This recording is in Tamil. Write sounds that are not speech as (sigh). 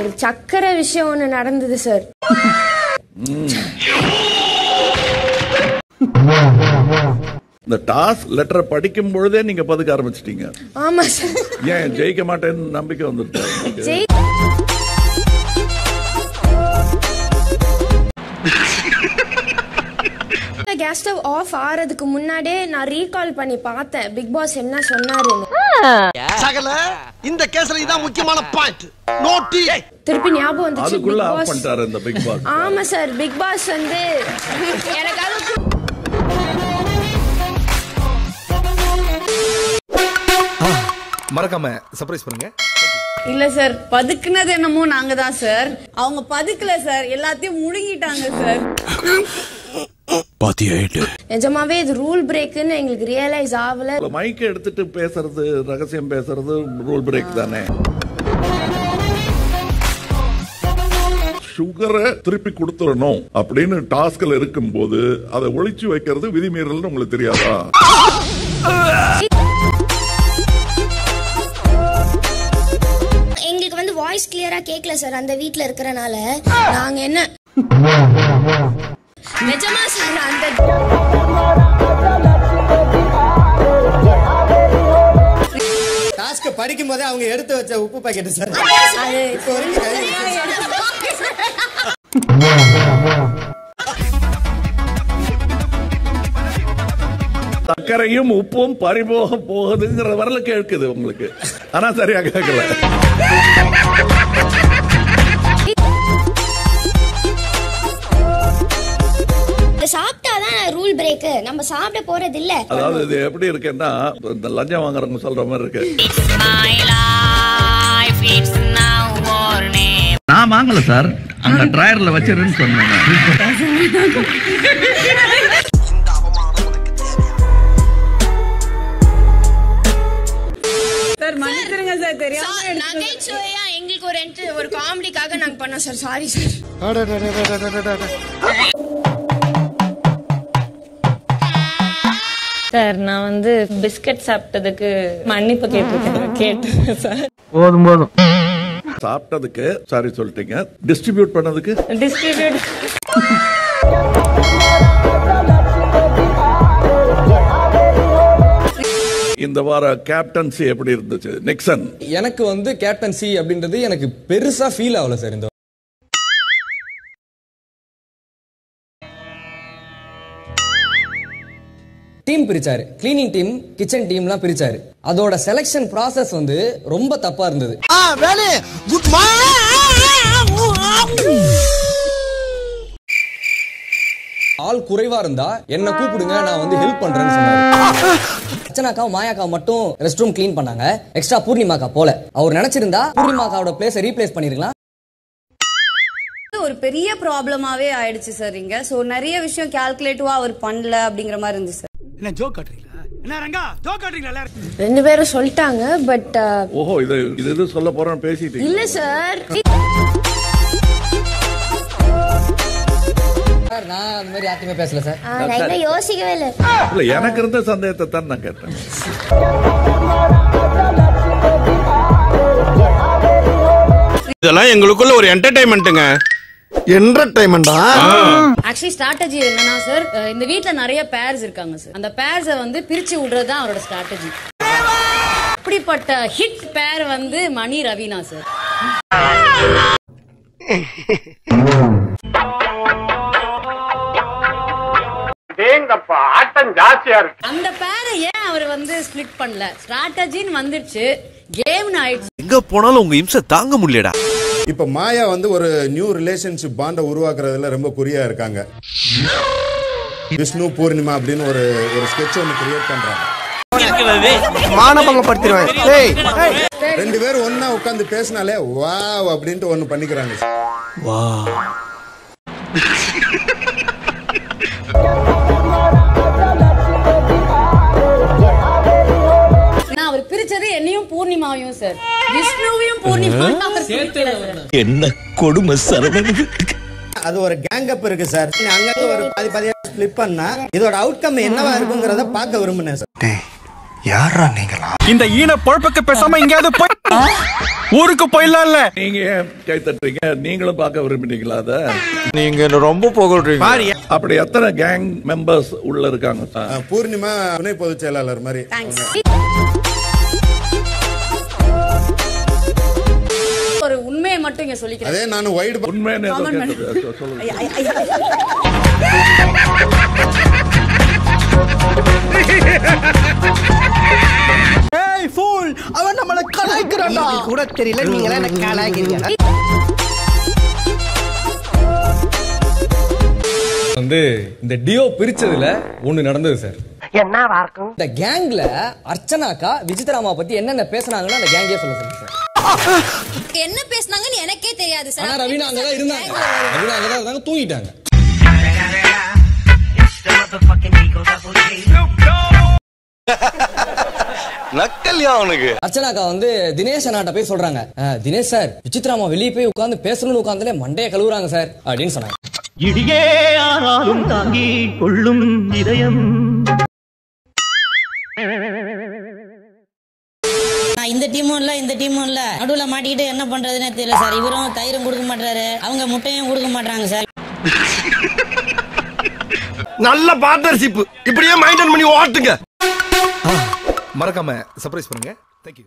ஒரு சக்கரை விஷயம் ஒன்று நடந்தது சார் இந்த டாஸ்க் லெட்டரை படிக்கும் பொழுதே நீங்க பதுக்க ஆரம்பிச்சிட்டீங்க. ஆமா சார் ஏன் ஜெயிக்க மாட்டேன்னு நம்பிக்கை வந்துருச்சு. கேஸ் ஸ்டவ் ஆஃப் ஆறதுக்கு முன்னாடியே நான் ரீகால் பண்ணி பார்த்தேன். பிக் பாஸ் என்ன சொன்னாருன்னு. சகல இந்த கேஸ்ல இதான் முக்கியமான பாயிண்ட் நோட்டி திருப்பி ஞாபகம் வந்துச்சு அதுக்குள்ள பிக் ஆஃப் பாஸ் பண்ணிட்டாரு இந்த பிக் பாஸ் ஆமா சார் பிக் பாஸ் வந்து எனக்கு அது மறக்காம சர்ப்ரைஸ் பண்ணுங்க. இல்ல சார் பதுக்குனது என்னமோ நாங்க தான் சார் அவங்க பதுக்கல சார் எல்லாத்தையும் முழுங்கிட்டாங்க சார் நிஜமாவே இது ரூல் பிரேக்குன்னு எங்களுக்கு ரியலைஸ் ஆகல. மைக் எடுத்துட்டு பேசுறது ரகசியம் பேசுறது ரூல் பிரேக் தானே. சுகரை திருப்பி கொடுத்துடணும் அப்படின்னு டாஸ்க்ல இருக்கும்போது அதை ஒளிச்சு வைக்கிறது விதிமீறல்னு உங்களுக்கு தெரியாதா? எங்களுக்கு வந்து வாய்ஸ் கிளியரா கேட்கல சார் அந்த வீட்ல இருக்கறனால நாங்க என்ன? (laughs) நிஜமா சார் அந்த டாஸ்க் படிக்கும் போதே அவங்க எடுத்து வச்ச உப்பு பாக்கெட் சார். சர்க்கரையும் உப்பும் பறிபோக போகுதுங்கிற வரல கேட்குது உங்களுக்கு. ஆனா சரியா கேட்கல. ரூல் பிரேக் நம்ம சாப்பிட போறது இல்ல அதாவது இது எப்படி இருக்குன்னா இந்த லஞ்சம் வாங்குறவங்க சொல்ற மாதிரி இருக்கு. நான் வாங்கல சார். அங்க டிராயர்ல வச்சிருன்னு சொன்னேன். சார் மன்னிச்சிருங்க சார் தெரியாம நகைச்சுவையா எங்களுக்கு ஒரு ஒரு காமெடிக்காக நாங்க பண்ணோம் சார் சாரி சார் சார் நான் வந்து பிஸ்கட் சாப்பிட்டதுக்கு மன்னிப்பு கேட்டிருக்கேன் (laughs) கேட்டேன் சார். சாப்பிட்டதுக்கு சாரி சொல்லிட்டீங்க. டிஸ்ட்ரிபியூட் பண்ணதுக்கு? டிஸ்ட்ரிபியூட் இந்த வார கேப்டன்சி எப்படி இருந்துச்சு? நிக்சன் எனக்கு வந்து கேப்டன்சி அப்படின்றது எனக்கு பெருசா ஃபீல் ஆகல சார் இந்த டீம் பிரிச்சாரு. கிளீனிங் டீம் கிச்சன் டீம்லாம் பிரிச்சாரு. அதோட செலெக்ஷன் process வந்து ரொம்ப தப்பா இருந்தது. ஆ வேலு குட் ஆள் குறைவா இருந்தா என்ன கூப்பிடுங்க நான் வந்து ஹெல்ப் பண்றேன்னு சொன்னாரு. அர்ச்சனாக்கா மாயாக்கா மட்டும் ரெஸ்ட் ரூம் க்ளீன் பண்ணாங்க. எக்ஸ்ட்ரா பூர்ணிமாக்கா போல. அவர் நினைச்சிருந்தா பூர்ணிமாக்காவோட பிளேஸை ரீப்ளேஸ் பண்ணிருக்கலாம். ஒரு பெரிய ப்ராப்ளமாவே ஆயிடுச்சு சார் இங்க. சோ நிறைய விஷயம் கால்குலேட்டிவா அவர் பண்ணல அப்படிங்கிற மாதிரி இருந்துச்சு என்ன ஜோக் காட்டுறீங்களா? என்ன ரங்கா ஜோக் காட்டுறீங்களா ரெண்டு பேரும் சொல்லிட்டாங்க பட் ஓஹோ இது இது இது சொல்ல போறேன்னு பேசிட்டீங்க. இல்ல சார் சார் நான் அந்த மாதிரி யார்ட்டையுமே பேசல சார் நான் இன்னும் யோசிக்கவே இல்லை. இல்ல எனக்கு இருந்த சந்தேகத்தை தான் நான் கேட்டேன். இதெல்லாம் எங்களுக்குள்ள ஒரு என்டர்டைன்மெண்ட்டுங்க என்டர்டைன்மெண்டா ஆக்சுவலி ஸ்ட்ராட்டஜி என்னன்னா சார் இந்த வீட்ல நிறைய பேர்ஸ் இருக்காங்க சார் அந்த பேர்ஸை வந்து பிரிச்சு விடுறது தான் அவரோட ஸ்ட்ராட்டஜி அப்படிப்பட்ட ஹிட் பேர் வந்து மணி ரவீனா சார் அந்த பேரை ஏன் அவர் வந்து ஸ்ப்ளிட் பண்ணல? ஸ்ட்ராட்டஜின்னு வந்துருச்சு. கேம்னு ஆயிடுச்சு. எங்க போனாலும் உங்க இம்சை தாங்க முடியலடா. இப்ப மாயா வந்து ஒரு நியூ ரிலேஷன்ஷிப் பாண்டை உருவாக்குறதுல ரொம்ப குறியா இருக்காங்க. விஷ்ணு பூர்ணிமா அப்படின்னு ஒரு ஒரு ஸ்கெட்ச் ஒன்று கிரியேட் பண்றாங்க. மானபங்கப்படுத்திடுவேன் ரெண்டு பேரும் ஒண்ணா உட்காந்து பேசினாலே வாவ் அப்படின்ட்டு ஒண்ணு பண்ணிக்கிறாங்க. நான் அவர் பிரிச்சது என்னையும் பூர்ணிமாவையும் சார் விஷ்ணுவையும் சார் என்ன கொடுமை சரவணன் அது ஒரு கேங் அப் இருக்கு சார். அங்க ஒரு பாதி பாதியா ஸ்பிளிட் பண்ணா இதோட அவுட்கம் என்னவா இருக்குங்கிறத பார்க்க விரும்பினேன் சார். யாரா நீங்களா? இந்த ஈன பொழப்புக்கு பேசாம எங்கேயாவது போய் ஊருக்கு போயிடலாம்ல நீங்க கை தட்டுறீங்க? நீங்களும் பார்க்க விரும்புறீங்களா அத? நீங்க ரொம்ப புகழ்றீங்க. அப்படி எத்தனை கேங் மெம்பர்ஸ் உள்ள இருக்காங்க பூர்ணிமா துணை பொதுச் செயலாளர் மாதிரி. மட்டும் இங்க சொல்லிக்கிறேன். அதே நான் வைடு சொல்லுங்க. ஏய் ஃபூல் அவன் நம்மள கலாய்க்கிறான்டா. கூட தெரியல நீங்களே என்ன கலாய்க்கிறீங்க. வந்து இந்த டியோ பிரிச்சதுல ஒண்ணு நடந்தது சார். என்னவா இருக்கும் இந்த கேங்ல அர்ச்சனாக்கா விசித்ராமா பத்தி என்னென்ன பேசுனாங்கன்னு அந்த கேங்கே சொல்ல சொல்லுங்க சார். என்ன பேசுனாங்கன்னு எனக்கே தெரியாது ஆனா ரவீனா அங்கதான் இருந்தாங்க. ரவீனா அங்கதான் இருந்தாங்க தூங்கிட்டாங்க. நக்கல்யா அவனுக்கு. அர்ச்சனாக்கா வந்து தினேஷ் அண்ணாட்ட போய் சொல்றாங்க. "அஹ், தினேஷ் சார் விசித்ராமா வெளியே போய் உட்கார்ந்து பேசணும்னு உட்கார்ந்துலே மண்டைய கழுவுறாங்க சார் அப்படின்னு சொன்னாங்க. இடியே ஆனாலும் தாங்கி கொள்ளும் இதயம். நான் இந்த டீமும் இல்ல இந்த டீமும் இல்ல. நடுவுல மாட்டிக்கிட்டு என்ன பண்றதுன்னே தெரியல சார். இவரும் தயிரும் கொடுக்க மாட்டாரு அவங்க முட்டையும் கொடுக்க மாட்டாங்க சார். நல்ல பார்ட்னர்ஷிப் இப்படியே மைண்டன் பண்ணி ஓட்டுங்க. மறக்காம சர்ப்ரைஸ் பண்ணுங்க. தேங்க்யூ